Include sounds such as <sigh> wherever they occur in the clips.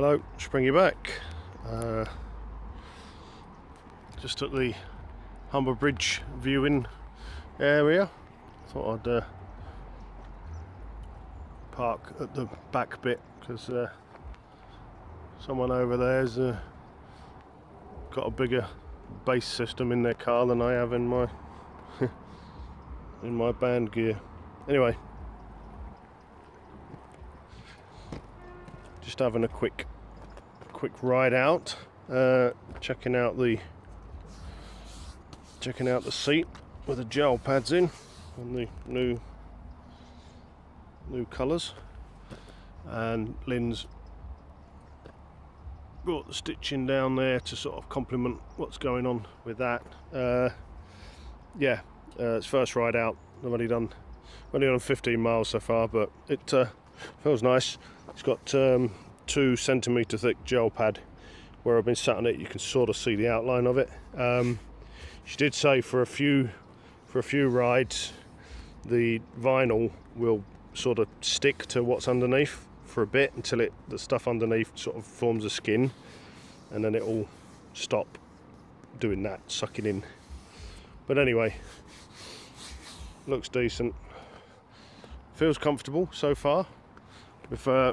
Hello, should bring you back. Uh, just at the Humber Bridge viewing area. Thought I'd uh, park at the back bit because uh, someone over there's uh, got a bigger bass system in their car than I have in my <laughs> in my band gear. Anyway, just having a quick quick ride out, uh, checking out the checking out the seat with the gel pads in and the new new colours. And Lynn's brought the stitching down there to sort of complement what's going on with that. Uh, yeah uh, it's first ride out. I've only done only done 15 miles so far but it uh, feels nice. It's got um, two centimeter thick gel pad where I've been sat on it. You can sort of see the outline of it. Um, she did say for a few for a few rides the vinyl will sort of stick to what's underneath for a bit until it the stuff underneath sort of forms a skin and then it will stop doing that sucking in. But anyway looks decent. Feels comfortable so far. Uh,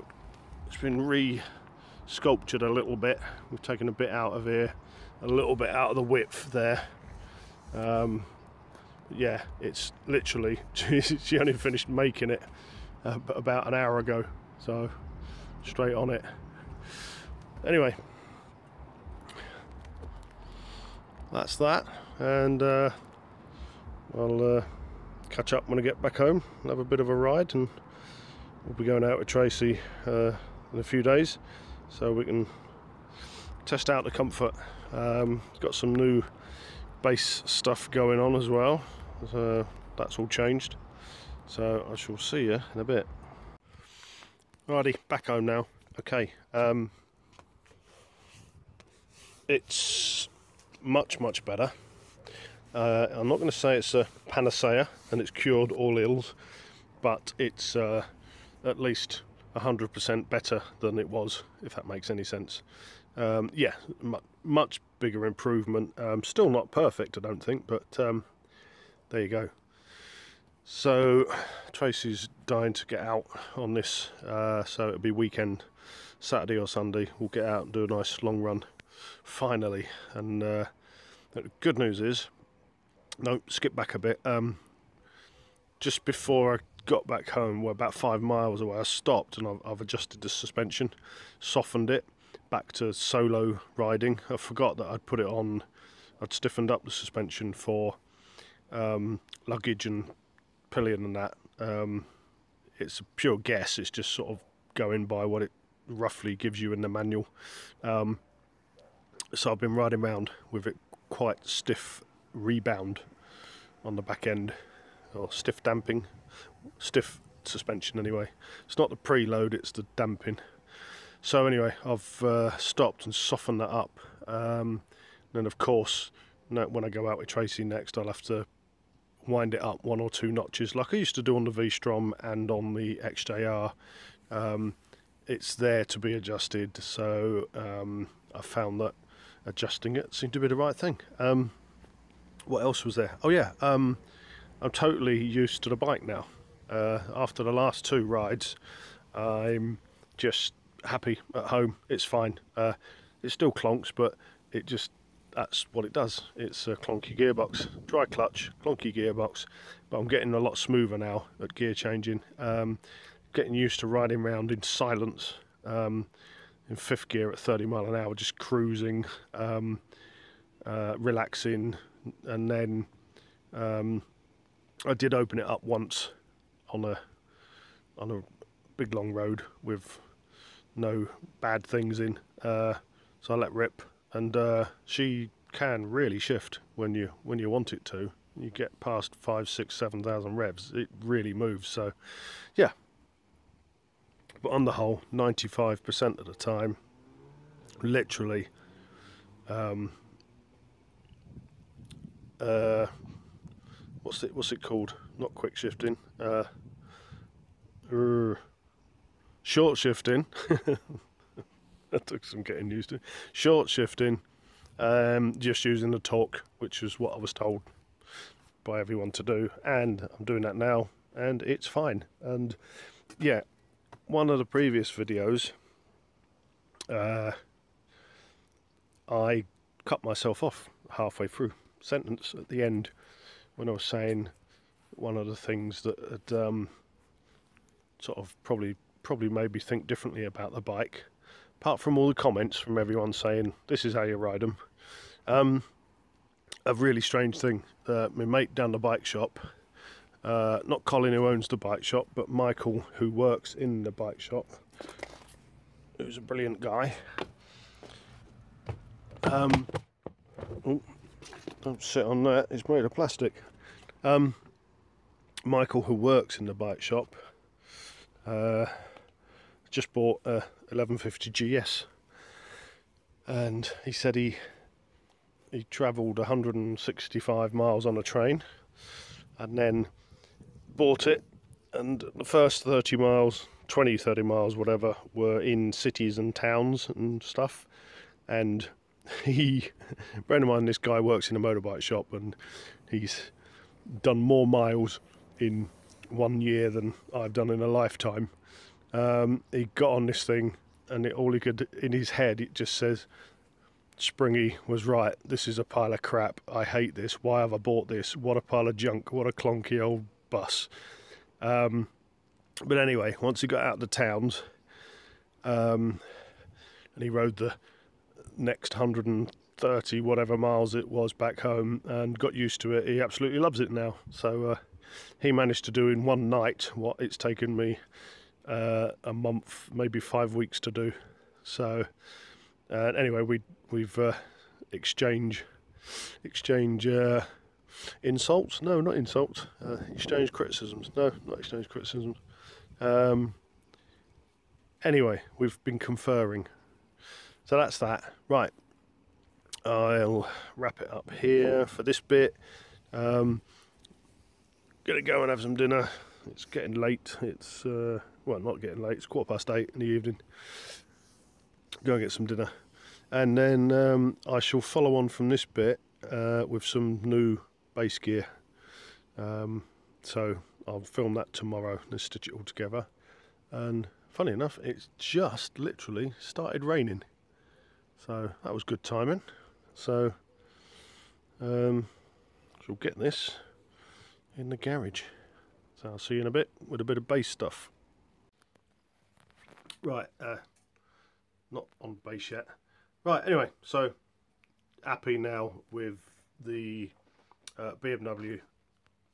it's been re-sculptured a little bit. We've taken a bit out of here a little bit out of the width there. Um, yeah it's literally <laughs> she only finished making it uh, about an hour ago. So straight on it. Anyway. That's that and uh, I'll uh, catch up when I get back home have a bit of a ride and we'll be going out with Tracy uh, in a few days so we can test out the comfort. Um, got some new bass stuff going on as well so that's all changed. So I shall see you in a bit. Righty back home now. Okay um, it's much much better. Uh, I'm not going to say it's a panacea and it's cured all ills, but it's uh, at least 100% better than it was, if that makes any sense. Um, yeah, much bigger improvement. Um, still not perfect, I don't think, but um, there you go. So Tracy's dying to get out on this, uh, so it'll be weekend, Saturday or Sunday. We'll get out and do a nice long run, finally. And uh, the good news is no, skip back a bit. Um, just before I got back home, we're about five miles away, I stopped and I've, I've, adjusted the suspension, softened it back to solo riding. I forgot that I'd put it on, I'd stiffened up the suspension for um, luggage and pillion and that. Um, it's a pure guess, it's just sort of going by what it roughly gives you in the manual. Um, so I've been riding around with it quite stiff rebound on the back end or stiff damping stiff suspension anyway. It's not the preload it's the damping. So anyway I've uh, stopped and softened that up. Um, then of course when I go out with Tracy next I'll have to wind it up one or two notches like I used to do on the V-Strom and on the XJR um, it's there to be adjusted so um, I found that adjusting it seemed to be the right thing. Um, what else was there? Oh yeah, um, I'm totally used to the bike now. Uh, after the last two rides, I'm just happy at home. It's fine. Uh, it still clonks, but it just that's what it does. It's a clunky gearbox, dry clutch, clunky gearbox, but I'm getting a lot smoother now at gear changing. Um, getting used to riding around in silence um, in fifth gear at 30 mile an hour, just cruising, um, uh, relaxing, and then um, I did open it up once on a on a big long road with no bad things in. Uh, so I let rip, and uh, she can really shift when you when you want it to. You get past five, six, seven thousand revs, it really moves. So, yeah. But on the whole, ninety-five percent of the time, literally, um, uh, what's it what's it called? Not quick shifting. Uh, short shifting. <laughs> that took some getting used to. Short shifting, um, just using the torque, which is what I was told by everyone to do, and I'm doing that now, and it's fine. And yeah, one of the previous videos, uh, I cut myself off halfway through sentence at the end when I was saying one of the things that had um, sort of probably probably made me think differently about the bike. Apart from all the comments from everyone saying this is how you ride them, um, a really strange thing. Uh, my mate down the bike shop, uh, not Colin who owns the bike shop, but Michael who works in the bike shop, who's a brilliant guy. Um, oh, don't sit on that, it's made of plastic. Um, Michael, who works in the bike shop, uh, just bought a 1150 GS, and he said he he travelled 165 miles on a train, and then bought it, and the first 30 miles, 20, 30 miles, whatever, were in cities and towns and stuff, and he, bear in mind, this guy works in a motorbike shop, and he's done more miles in one year than I've done in a lifetime. Um, he got on this thing, and it, all he could in his head it just says, "Springy was right. This is a pile of crap. I hate this. Why have I bought this? What a pile of junk. What a clunky old bus." Um, but anyway, once he got out of the towns, um, and he rode the next 130 whatever miles it was back home and got used to it, he absolutely loves it now. So uh, he managed to do in one night what it's taken me uh, a month, maybe five weeks to do. So uh, anyway, we we've uh, exchange exchange uh, insults. No, not insults. Uh, exchange criticisms. No, not exchange criticisms. Um, anyway, we've been conferring. So that's that. Right. I'll wrap it up here for this bit. Um, gonna go and have some dinner. It's getting late. It's uh, well, not getting late. It's quarter past eight in the evening. Go and get some dinner, and then um, I shall follow on from this bit uh, with some new bass gear. Um, so I'll film that tomorrow and stitch it all together. And funny enough, it's just literally started raining, so that was good timing. So um, we'll get this in the garage. So I'll see you in a bit with a bit of bass stuff. Right, uh, not on bass yet. Right, anyway, so happy now with the uh, BMW.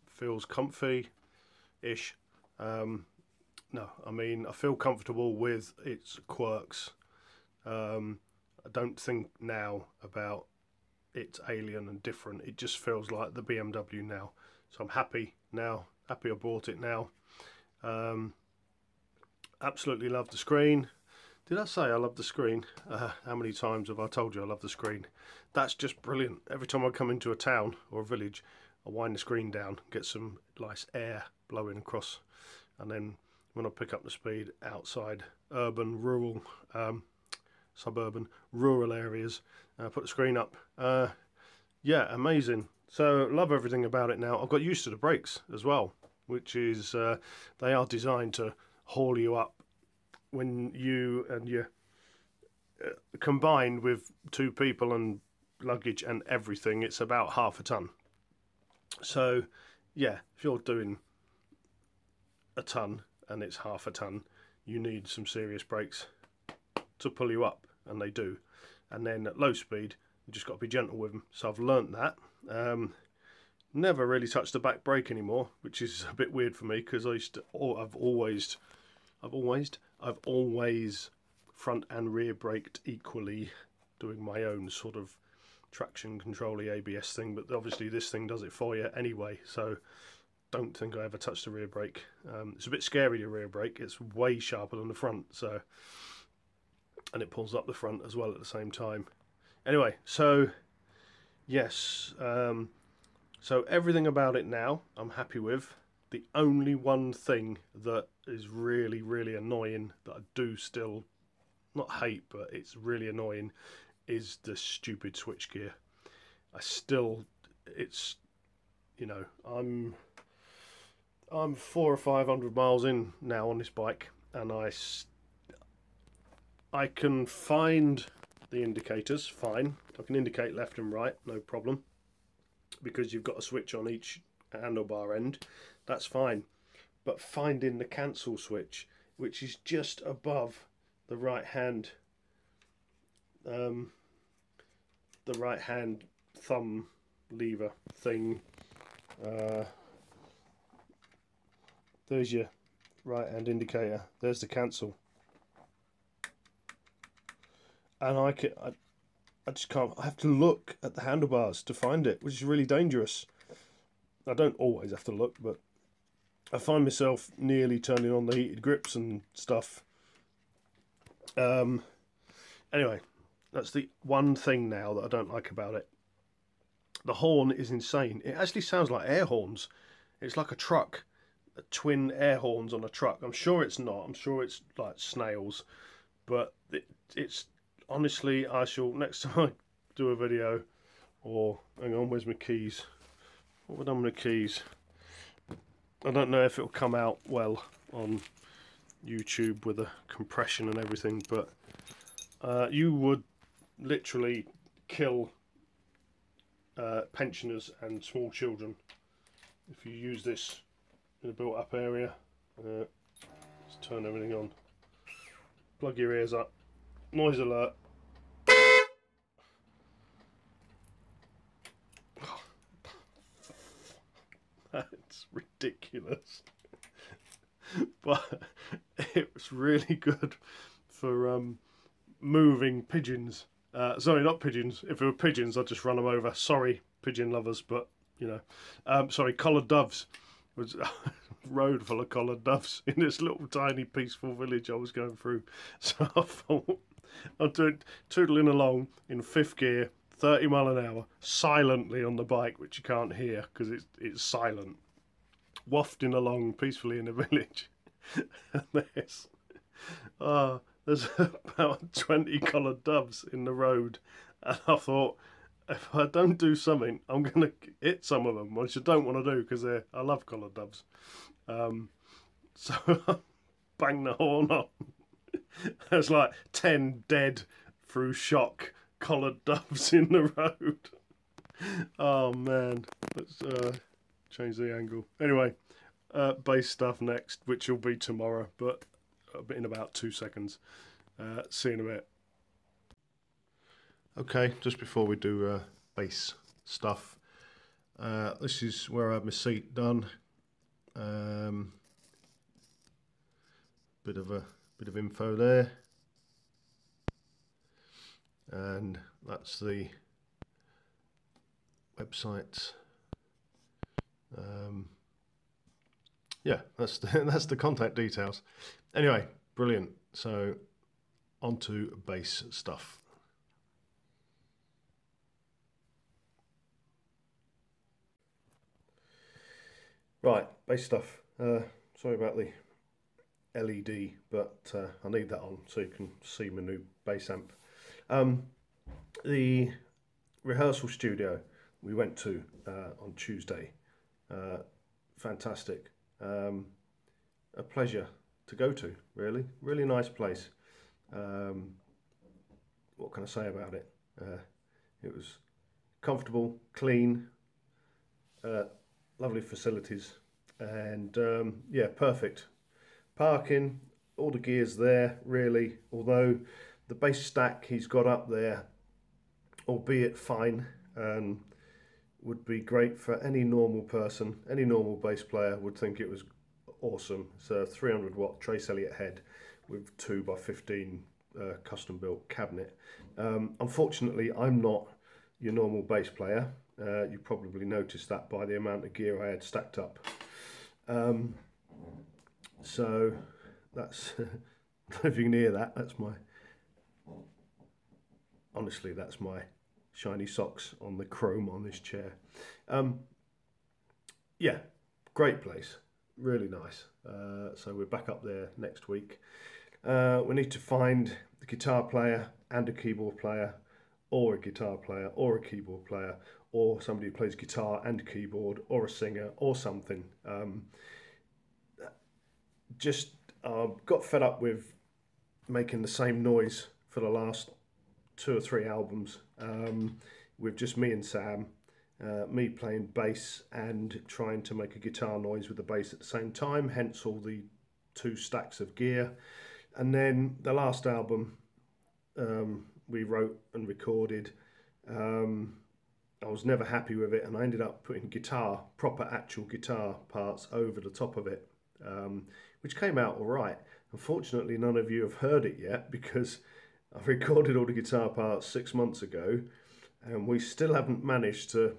Feels comfy-ish. Um, no, I mean, I feel comfortable with its quirks. Um, I don't think now about it's alien and different. It just feels like the BMW now. So I'm happy now, happy I bought it now. Um, absolutely love the screen. Did I say I love the screen? Uh, how many times have I told you I love the screen? That's just brilliant. Every time I come into a town or a village, I wind the screen down, get some nice air blowing across, and then when I pick up the speed outside urban, rural, um, suburban, rural areas, uh, put the screen up. Uh, yeah, amazing. So love everything about it now. I've got used to the brakes as well, which is uh, they are designed to haul you up when you and you uh, combined with two people and luggage and everything. It's about half a ton. So yeah, if you're doing a ton and it's half a ton, you need some serious brakes to pull you up, and they do. And then at low speed, you just got to be gentle with them. So I've learnt that. Um, never really touched the back brake anymore, which is a bit weird for me because I used to. Oh, I've always, I've always, I've always front and rear braked equally, doing my own sort of traction control ABS thing. But obviously this thing does it for you anyway. So don't think I ever touched the rear brake. Um, it's a bit scary the rear brake. It's way sharper than the front. So and it pulls up the front as well at the same time. Anyway, so yes, um, so everything about it now I'm happy with. The only one thing that is really, really annoying that I do still not hate, but it's really annoying, is the stupid switchgear. I still, it's, you know, I'm, I'm four or five hundred miles in now on this bike, and I, I can find the indicators fine. I can indicate left and right, no problem, because you've got a switch on each handlebar end. That's fine, but finding the cancel switch, which is just above the right hand um, the right hand thumb lever thing uh, there's your right hand indicator there's the cancel and I, can, I, I just can't I have to look at the handlebars to find it which is really dangerous I don't always have to look but I find myself nearly turning on the heated grips and stuff um, anyway, that's the one thing now that I don't like about it. The horn is insane. It actually sounds like air horns. It's like a truck, a twin air horns on a truck. I'm sure it's not. I'm sure it's like snails, but it, it's honestly. I shall next <laughs> time I do a video, or hang on, where's my keys? What I done with the keys? I don't know if it'll come out well on YouTube with the compression and everything, but uh, you would literally kill uh, pensioners and small children if you use this in a built up area. Uh, let's turn everything on. Plug your ears up. Noise alert. <laughs> That's ridiculous. <laughs> but it was really good for um, moving pigeons. Uh, sorry, not pigeons. If it were pigeons, I'd just run them over. Sorry, pigeon lovers, but you know, um, sorry, collared doves. It was <laughs> a road full of collared doves in this little tiny peaceful village I was going through. So I thought I'm tootling along in fifth gear, 30 mile an hour, silently on the bike, which you can't hear because it's it's silent wafting along peacefully in the <laughs> village. and there's, uh, there's <laughs> about 20 collared doves in the road. And I thought, if I don't do something, I'm going to hit some of them, which I don't want to do because I love collared doves. Um, <laughs> so bang the horn on. <laughs> There's like 10 dead through shock collared <laughs> doves in the road. Oh man, let's uh, change the angle. Anyway, uh, bass stuff next, which will be tomorrow, but in about two seconds. Uh, see you in a bit. Okay, just before we do uh, bass stuff, uh, this is where I have my seat done. Um, bit of a bit of info there, and that's the website. Um, yeah, that's the, <laughs> that's the contact details. Anyway, brilliant. So on to bass stuff. Right, bass stuff. Uh, sorry about the LED, but uh, I need that on so you can see my new bass amp. Um, the rehearsal studio we went to uh, on Tuesday, uh, fantastic. Um, a pleasure to go to, really. Really nice place. Um, what can I say about it? Uh, it was comfortable, clean, uh, lovely facilities, and um, yeah, perfect. Parking, all the gear's there, really, although the bass stack he's got up there, albeit fine, um, would be great for any normal person. Any normal bass player would think it was awesome. It's a 300 watt Trace Elliot head with 2 by 15 uh, custom built cabinet. Um, unfortunately, I'm not your normal bass player. Uh, you probably noticed that by the amount of gear I had stacked up. Um, so that's, <laughs> if you can hear that, that's my, honestly, that's my shiny socks on the chrome on this chair. Um, yeah, great place, really nice. Uh, so we're back up there next week. Uh, we need to find the guitar player and a keyboard player, or a guitar player, or a keyboard player, or somebody who plays guitar and keyboard, or a singer, or something. Um, just uh, got fed up with making the same noise for the last two or three albums um, with just me and Sam. Uh, me playing bass and trying to make a guitar noise with the bass at the same time, hence all the two stacks of gear. And then the last album um, we wrote and recorded, um, I was never happy with it, and I ended up putting guitar, proper actual guitar parts over the top of it, um, which came out all right. Unfortunately, none of you have heard it yet because <laughs> I recorded all the guitar parts six months ago, and we still haven't managed to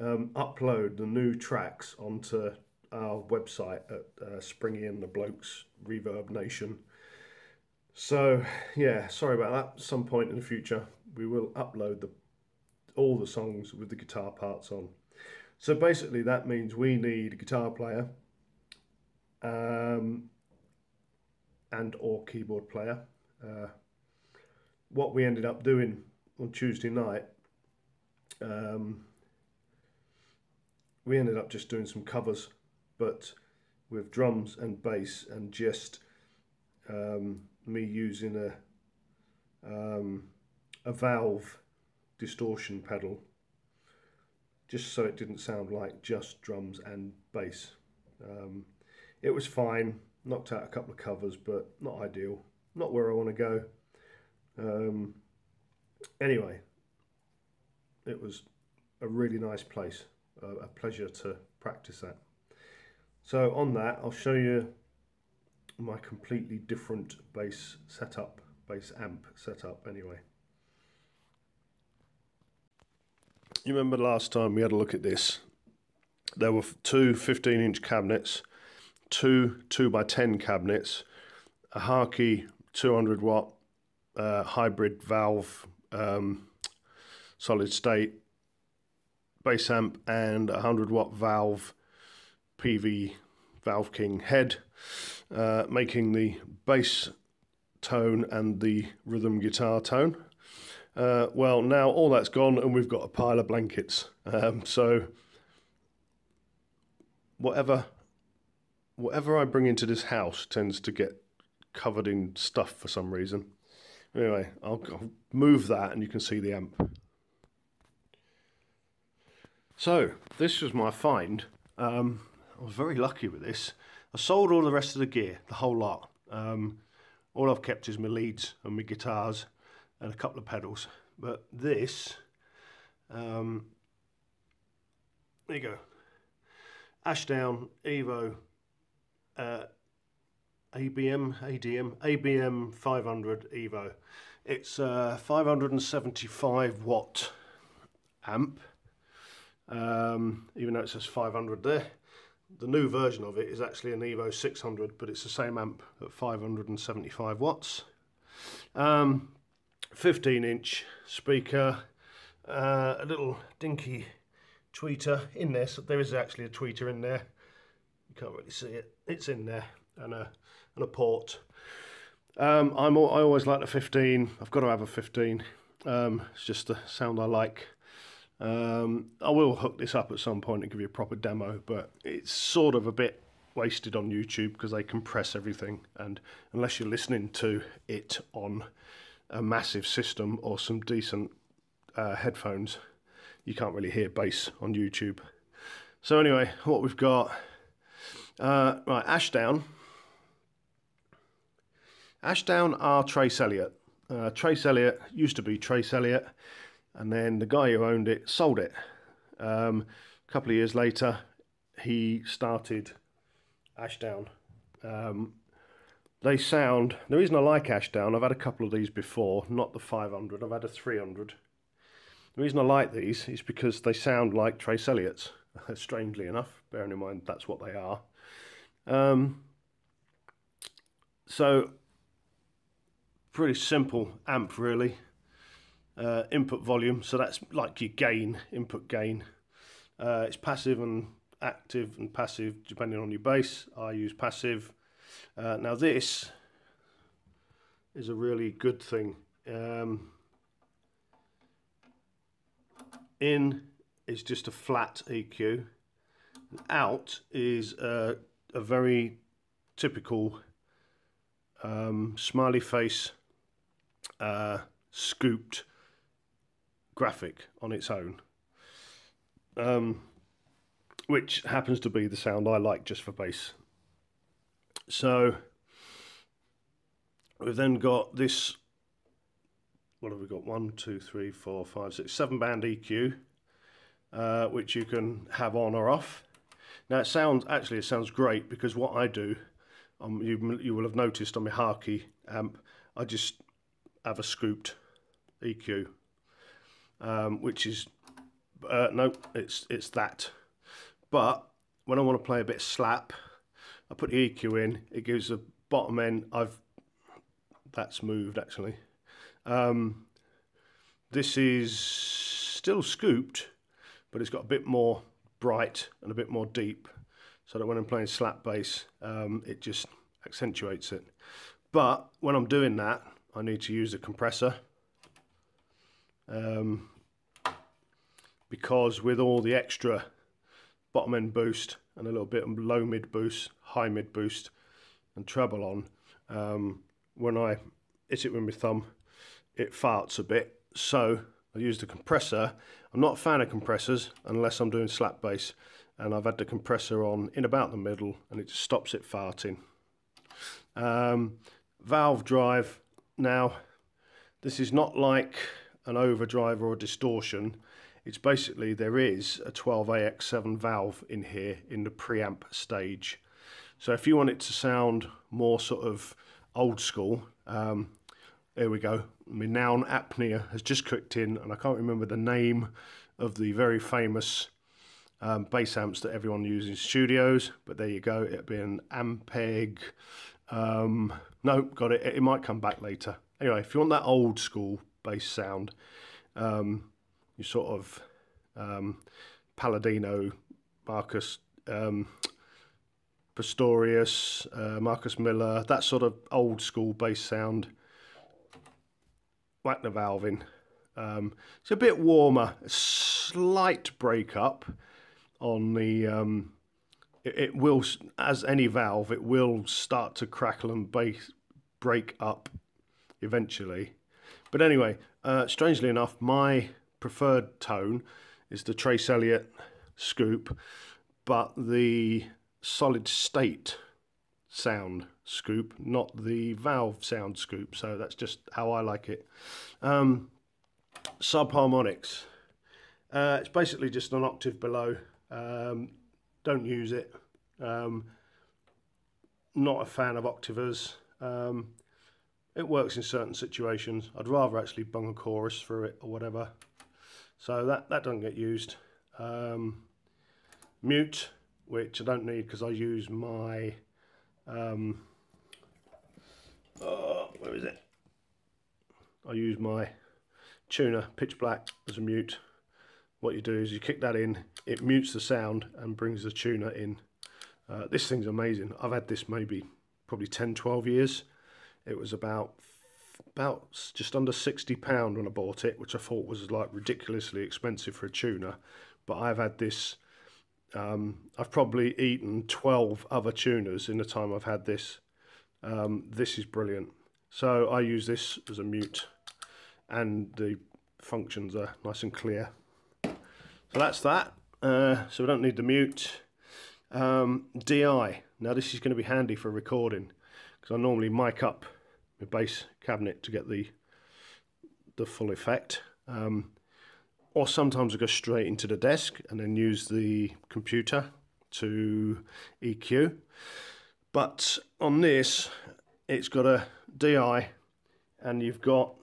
um, upload the new tracks onto our website at uh, Springy and the Blokes Reverb Nation. So yeah, sorry about that. Some point in the future, we will upload the all the songs with the guitar parts on. So basically, that means we need a guitar player, um, and or keyboard player. Uh, what we ended up doing on Tuesday night. Um, we ended up just doing some covers, but with drums and bass and just um, me using a um, a valve distortion pedal just so it didn't sound like just drums and bass. Um, it was fine, knocked out a couple of covers, but not ideal, not where I want to go. Um, anyway, it was a really nice place a pleasure to practice that. So on that, I'll show you my completely different bass setup, bass amp setup anyway. You remember last time we had a look at this? There were two 15 inch cabinets, two 2 by 10 cabinets, a Hartke 200 watt uh, hybrid valve um, solid state bass amp and a 100 watt valve Peavey Valve King head, uh, making the bass tone and the rhythm guitar tone. Uh, well, now all that's gone and we've got a pile of blankets. Um, so whatever whatever I bring into this house tends to get covered in stuff for some reason. Anyway, I'll, I'll move that and you can see the amp. So this was my find. Um, I was very lucky with this. I sold all the rest of the gear, the whole lot. Um, all I've kept is my leads and my guitars and a couple of pedals. But this, um, there you go. Ashdown Evo uh, ABM, ADM, ABM 500 Evo. It's a 575 watt amp um, even though it says 500 there. The new version of it is actually an Evo 600, but it's the same amp at 575 watts. Um, 15 inch speaker, uh, a little dinky tweeter in there. So there is actually a tweeter in there. Can't really see it. It's in there, and a and a port. Um, I'm I always like the 15. I've got to have a 15. Um, it's just the sound I like. Um, I will hook this up at some point and give you a proper demo, but it's sort of a bit wasted on YouTube because they compress everything, and unless you're listening to it on a massive system or some decent uh, headphones, you can't really hear bass on YouTube. So anyway, what we've got, uh, right, Ashdown. Ashdown are Trace Elliot. Uh, Trace Elliot used to be Trace Elliot and then the guy who owned it sold it. Um, a couple of years later, he started Ashdown. Um, they sound, the reason I like Ashdown, I've had a couple of these before, not the 500, I've had a 300. The reason I like these is because they sound like Trace Elliot's, <laughs> strangely enough, bearing in mind that's what they are. Um, so, pretty simple amp really uh, input volume. So that's like your gain, input gain. Uh, it's passive and active and passive depending on your bass. I use passive. Uh, now this, is a really good thing. Um, in is just a flat EQ. Out is a, a very typical um, smiley face uh, scooped graphic on its own. Um, which happens to be the sound I like just for bass. So we've then got this what have we got? One, two, three, four, five, six, seven band EQ, uh, which you can have on or off. Now it sounds actually it sounds great because what I do, um, you you will have noticed on my Hartke amp, I just have a scooped EQ, um, which is uh, no, it's it's that. But when I want to play a bit slap, I put the EQ in. It gives the bottom end. I've that's moved actually. Um, this is still scooped, but it's got a bit more bright and a bit more deep, so that when I'm playing slap bass, um, it just accentuates it. But when I'm doing that, I need to use a compressor. Um, because with all the extra bottom end boost and a little bit of low mid boost, high mid boost and treble on, um, when I hit it with my thumb, it farts a bit. So I use the compressor. I'm not a fan of compressors unless I'm doing slap bass and I've had the compressor on in about the middle and it stops it farting. Um, valve drive, now this is not like an overdrive or a distortion. It's basically there is a 12AX7 valve in here in the preamp stage. So if you want it to sound more sort of old school, um, there we go. My noun apnea has just kicked in, and I can't remember the name of the very famous um, bass amps that everyone uses in studios, but there you go. It'd be an Ampeg. Um, no, got it. It might come back later. Anyway, if you want that old school bass sound, um, you sort of um, Palladino, Marcus um, Pastorius, uh, Marcus Miller, that sort of old school bass sound the valve in. Um, it's a bit warmer, a slight break up on the. Um, it, it, will, as any valve, it will start to crackle and base, break up eventually. But anyway, uh, strangely enough, my preferred tone is the Trace Elliot scoop, but the solid state sound scoop, not the valve sound scoop. So that's just how I like it. Um, subharmonics. Uh, it's basically just an octave below. Um, don't use it. Um, not a fan of octavers. Um, it works in certain situations. I'd rather actually bung a chorus through it or whatever. So that, that doesn't get used. Um, mute, which I don't need because I use my um, where is it? I use my tuner pitch black as a mute. What you do is you kick that in, it mutes the sound and brings the tuner in. Uh, this thing's amazing. I've had this maybe probably 10, 12 years. It was about about just under 60 pound when I bought it, which I thought was like ridiculously expensive for a tuner. But I've had this um, I've probably eaten 12 other tuners in the time I've had this. Um, this is brilliant. So I use this as a mute and the functions are nice and clear. So that's that. Uh, so we don't need the mute. Um, DI. Now this is going to be handy for recording because I normally mic up my bass cabinet to get the the full effect. Um, or sometimes I go straight into the desk and then use the computer to EQ. But on this, it's got a DI and you've got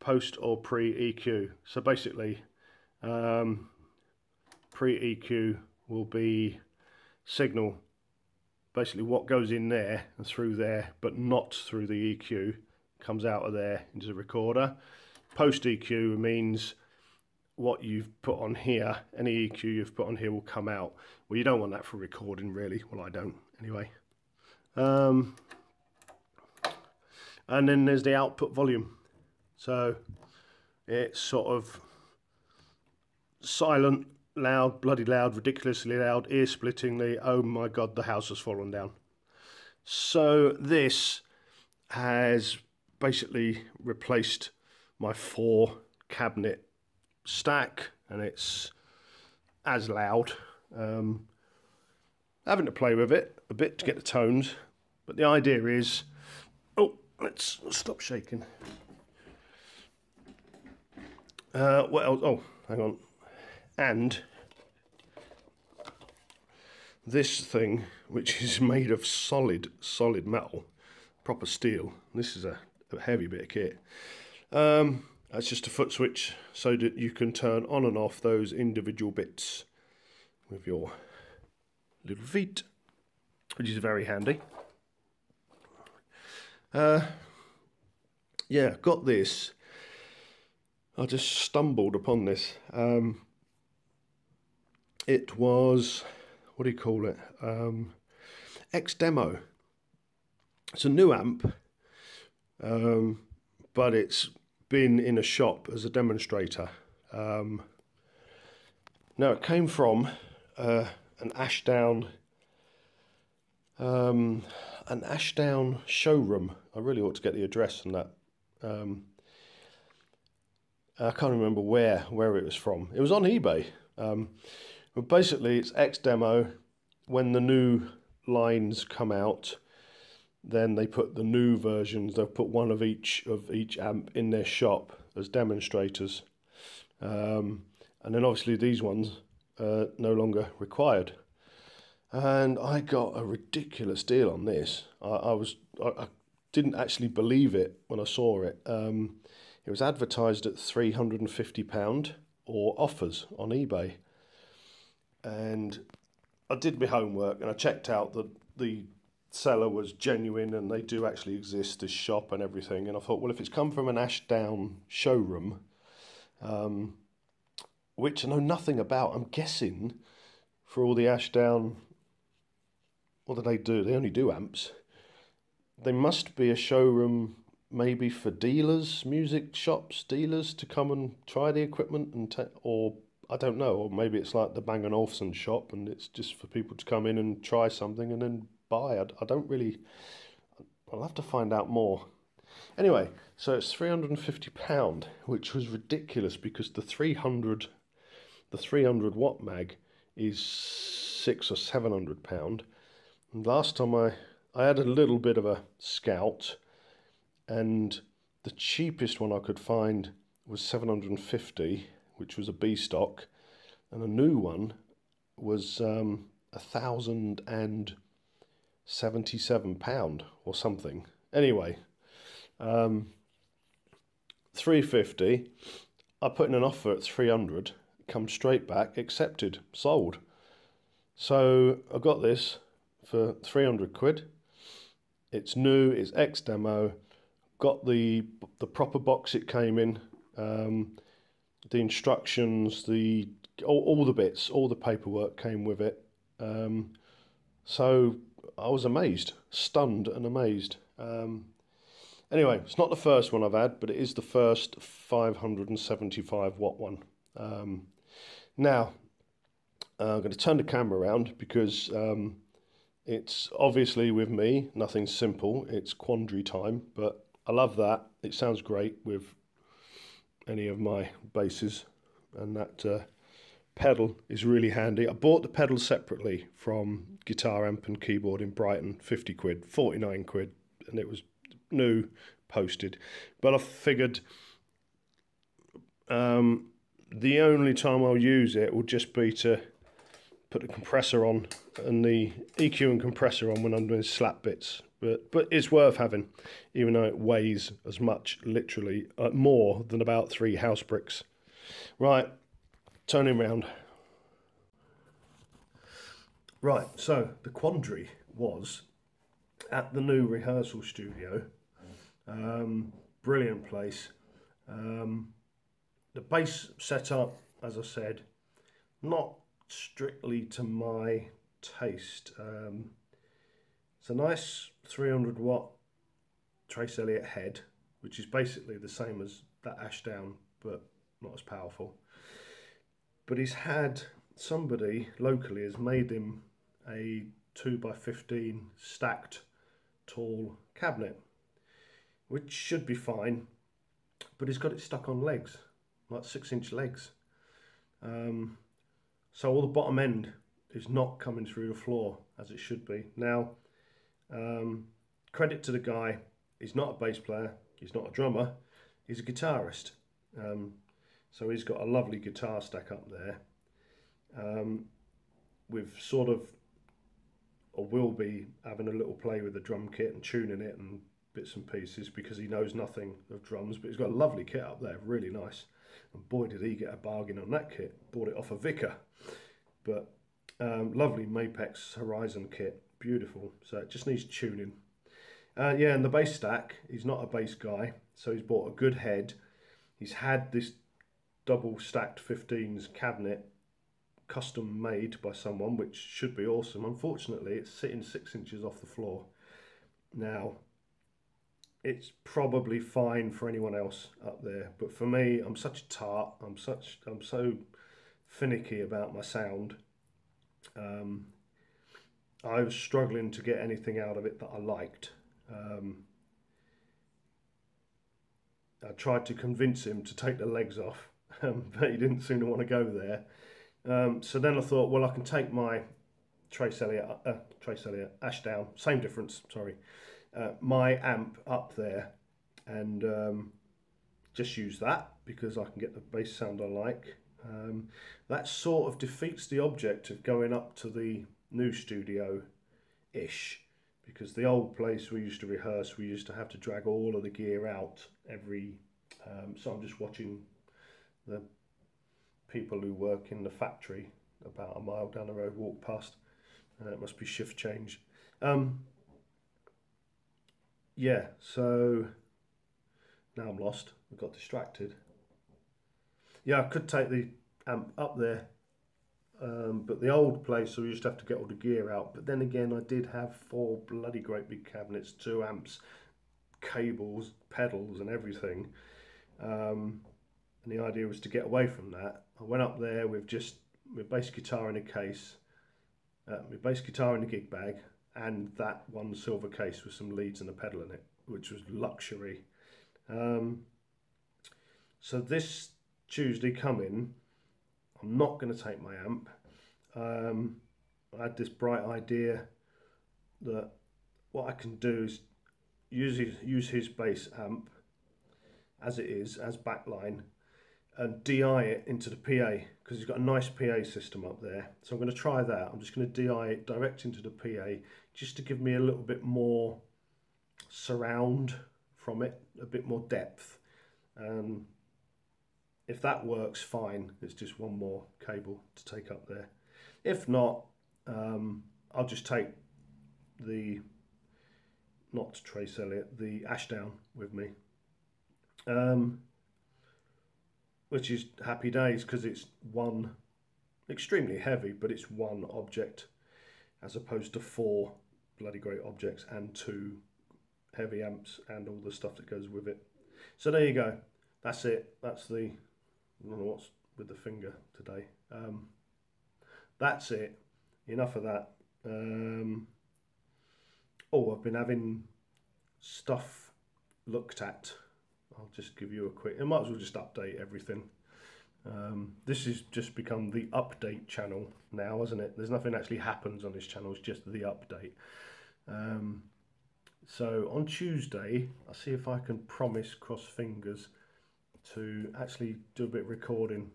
post or pre EQ. So basically, um, pre EQ will be signal, basically what goes in there and through there, but not through the EQ, comes out of there into the recorder. Post EQ means what you've put on here, any EQ you've put on here will come out. Well, you don't want that for recording, really. Well, I don't, anyway. Um, and then there's the output volume. So it's sort of silent, loud, bloody loud, ridiculously loud, ear splittingly, oh my god, the house has fallen down. So this has basically replaced my four cabinet stack and it's as loud. Um, having to play with it a bit to get the tones, but the idea is, oh, let's stop shaking. Uh, what else? Oh, hang on. And this thing, which is made of solid, solid metal, proper steel. This is a, a heavy bit of kit. Um, that's just a foot switch so that you can turn on and off those individual bits with your little feet, which is very handy. Uh, yeah, got this. I just stumbled upon this. Um, it was, what do you call it? Um, X Demo. It's a new amp, um, but it's been in a shop as a demonstrator. Um, now it came from uh, an Ashdown, um, an Ashdown showroom. I really ought to get the address on that. Um, I can't remember where where it was from. It was on eBay. Um, but basically, it's X demo. When the new lines come out, then they put the new versions. They'll put one of each of each amp in their shop as demonstrators, um, and then obviously these ones are no longer required. And I got a ridiculous deal on this. I, I was I, I, didn't actually believe it when I saw it. Um, it was advertised at three hundred and fifty pound or offers on eBay, and I did my homework and I checked out that the seller was genuine and they do actually exist as shop and everything. And I thought, well, if it's come from an Ashdown showroom, um, which I know nothing about, I'm guessing for all the Ashdown, what do they do? They only do amps. They must be a showroom maybe for dealers, music shops, dealers to come and try the equipment and or I don't know, or maybe it's like the Bang & Olufsen shop and it's just for people to come in and try something and then buy. I, I don't really. I'll have to find out more. Anyway, so it's three hundred and fifty pound, which was ridiculous because the three hundred, the three hundred watt mag, is six or seven hundred pound. And last time I I had a little bit of a scout, and the cheapest one I could find was seven hundred and fifty, which was a B stock, and a new one was um, a thousand and £77 or something. Anyway, um, 350 I put in an offer at 300 come straight back, accepted, sold. So I got this for 300 quid. It's new, it's X demo, got the the proper box it came in, um, the instructions, the all, all the bits, all the paperwork came with it. Um, so I was amazed, stunned and amazed. Um, anyway, it's not the first one I've had, but it is the first 575 watt one. Um, now, uh, I'm going to turn the camera around because um, it's obviously with me, nothing simple. It's quandary time, but I love that. It sounds great with any of my basses, and that uh, pedal is really handy. I bought the pedal separately from Guitar Amp and Keyboard in Brighton, 50 quid, 49 quid, and it was new posted. But I figured um, the only time I'll use it will just be to put the compressor on and the EQ and compressor on when I'm doing slap bits. But but it's worth having, even though it weighs as much, literally uh, more than about three house bricks. Right, turning around. Right, so the quandary was at the new rehearsal studio. Um, brilliant place. Um, the bass setup, as I said, not strictly to my taste. Um, it's a nice 300 watt Trace Elliot head, which is basically the same as that Ashdown, but not as powerful. But he's had somebody locally has made him a 2 by 15 stacked tall cabinet, which should be fine, but he's got it stuck on legs, like six inch legs. Um, so all the bottom end is not coming through the floor as it should be. Now, um, credit to the guy, he's not a bass player, he's not a drummer, he's a guitarist. Um, so he's got a lovely guitar stack up there. Um, we've sort of, or will be, having a little play with the drum kit and tuning it and bits and pieces because he knows nothing of drums, but he's got a lovely kit up there, really nice. And boy, did he get a bargain on that kit. Bought it off a Vicar. But um, lovely Mapex Horizon kit, beautiful. So it just needs tuning. Uh, yeah, and the bass stack, he's not a bass guy, so he's bought a good head. He's had this double stacked 15s cabinet custom made by someone, which should be awesome. Unfortunately, it's sitting six inches off the floor. Now, it's probably fine for anyone else up there, but for me, I'm such a tart. I'm such I'm so finicky about my sound. Um, I was struggling to get anything out of it that I liked. Um, I tried to convince him to take the legs off, um, <laughs> but he didn't seem to want to go there. Um, so then I thought, well, I can take my Trace Elliot, uh, Trace Elliot Ashdown, same difference, sorry, uh, my amp up there and um, just use that because I can get the bass sound I like. Um, that sort of defeats the object of going up to the new studio ish because the old place we used to rehearse, we used to have to drag all of the gear out every. Um, so I'm just watching the people who work in the factory about a mile down the road walk past. Uh, it must be shift change. Um, yeah, so now I'm lost. I got distracted. Yeah, I could take the amp up there, um, but the old place we used to have to get all the gear out. But then again, I did have four bloody great big cabinets, two amps, cables, pedals, and everything. Um, and the idea was to get away from that. I went up there with just my bass guitar in a case, uh, my bass guitar in a gig bag, and that one silver case with some leads and a pedal in it, which was luxury. Um, so this Tuesday coming, I'm not going to take my amp. Um, I had this bright idea that what I can do is use his, use his bass amp as it is, as backline, and DI it into the PA because he's got a nice PA system up there. So I'm going to try that. I'm just going to DI it direct into the PA just to give me a little bit more surround from it, a bit more depth. Um, if that works, fine. It's just one more cable to take up there. If not, um, I'll just take the, not Trace Elliot, the Ashdown with me. Um, which is happy days because it's one extremely heavy, but it's one object as opposed to four bloody great objects and two heavy amps and all the stuff that goes with it. So there you go. That's it. That's the I don't know what's with the finger today. Um, that's it. Enough of that. Um, oh, I've been having stuff looked at I'll just give you a quick, I might as well just update everything. Um, this has just become the update channel now, isn't it? There's nothing actually happens on this channel, it's just the update. Um, so on Tuesday, I'll see if I can promise, cross fingers, to actually do a bit of recording,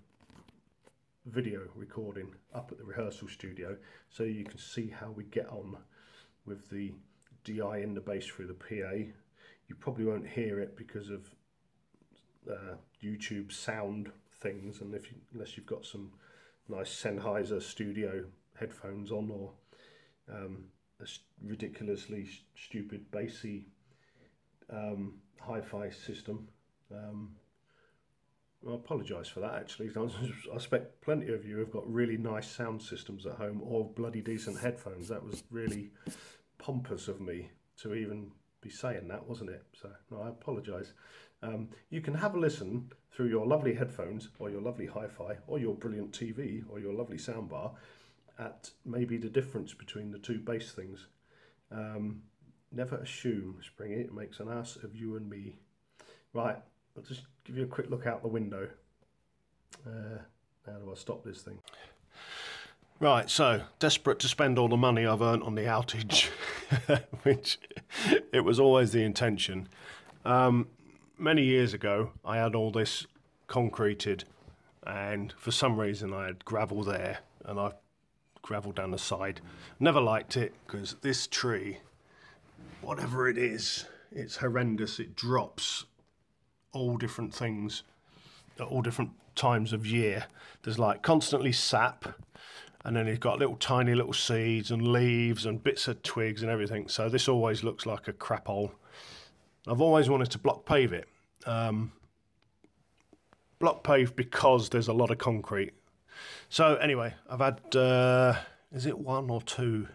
video recording up at the rehearsal studio so you can see how we get on with the DI in the bass through the PA. You probably won't hear it because of uh, YouTube sound things, and if you, unless you've got some nice Sennheiser studio headphones on or um, a ridiculously stupid bassy um, hi-fi system. Um, I apologise for that actually. I expect plenty of you have got really nice sound systems at home or bloody decent headphones. That was really pompous of me to even be saying that, wasn't it? So no, I apologise. Um, you can have a listen through your lovely headphones or your lovely hi-fi or your brilliant TV or your lovely soundbar at maybe the difference between the two bass things. Um, never assume, Springy, it makes an ass of you and me. Right, I'll just give you a quick look out the window. Uh, how do I stop this thing? Right, so desperate to spend all the money I've earned on the outage, <laughs> which it was always the intention. Um, many years ago, I had all this concreted, and for some reason, I had gravel there, and I gravel down the side. Never liked it because this tree, whatever it is, it's horrendous. It drops all different things at all different times of year. There's like constantly sap and then you've got little tiny little seeds and leaves and bits of twigs and everything. So this always looks like a crap hole. I've always wanted to block pave it. Um, block pave because there's a lot of concrete. So anyway, I've had, uh, is it one or two?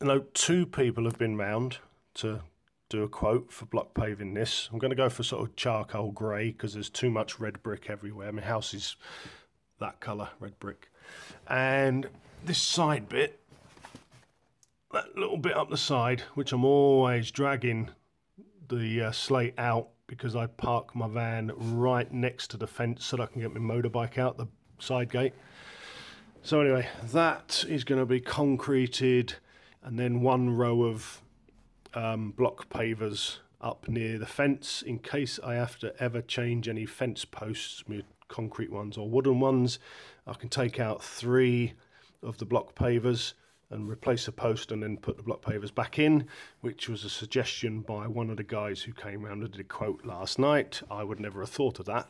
No, two people have been round to do a quote for block paving this. I'm going to go for sort of charcoal grey because there's too much red brick everywhere. My house is that colour, red brick. And this side bit, that little bit up the side, which I'm always dragging the uh, slate out because I park my van right next to the fence so that I can get my motorbike out the side gate. So anyway, that is going to be concreted and then one row of um, block pavers up near the fence in case I have to ever change any fence posts, concrete ones or wooden ones. I can take out three of the block pavers and replace a post and then put the block pavers back in, which was a suggestion by one of the guys who came around and did a quote last night. I would never have thought of that.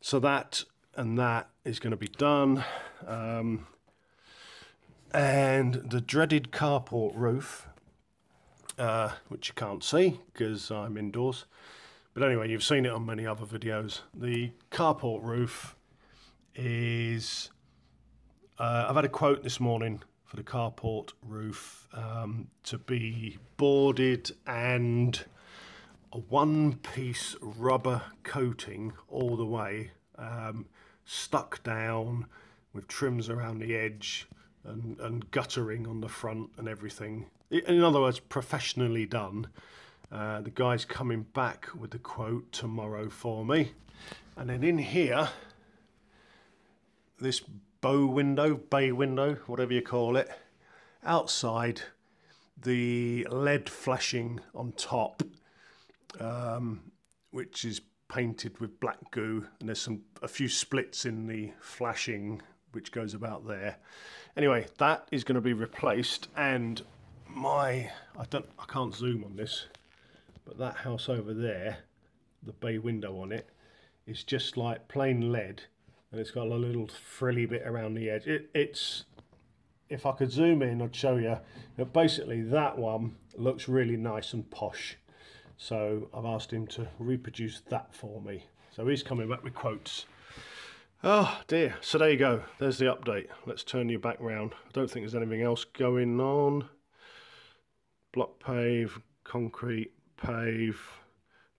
So that and that is going to be done. Um, and the dreaded carport roof, uh, which you can't see because I'm indoors, but anyway, you've seen it on many other videos. The carport roof is. Uh, I've had a quote this morning for the carport roof um, to be boarded and a one piece rubber coating all the way, um, stuck down with trims around the edge and, and guttering on the front and everything. In other words, professionally done. Uh, the guy's coming back with the quote tomorrow for me. And then in here, this bow window, bay window, whatever you call it, outside the lead flashing on top, um, which is painted with black goo, and there's some a few splits in the flashing which goes about there. Anyway, that is going to be replaced, and my I don't I can't zoom on this but that house over there, the bay window on it, is just like plain lead and it's got a little frilly bit around the edge. It, it's, if I could zoom in, I'd show you that basically that one looks really nice and posh. So I've asked him to reproduce that for me. So he's coming back with quotes. Oh dear, so there you go, there's the update. Let's turn you back round. I don't think there's anything else going on. Block pave, concrete, pave,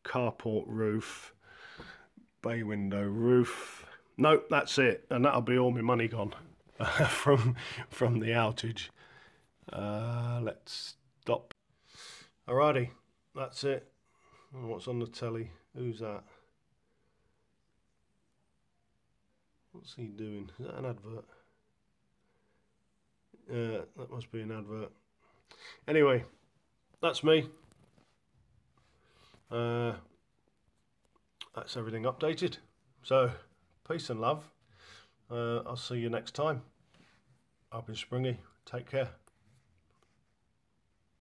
carport roof, bay window roof. Nope, that's it, and that'll be all my money gone <laughs> from from the outage. Uh, let's stop. Alrighty, that's it. What's on the telly? Who's that? What's he doing? Is that an advert? Yeah, that must be an advert. Anyway, that's me. Uh, that's everything updated. So, peace and love. Uh, I'll see you next time. I've been Springy. Take care.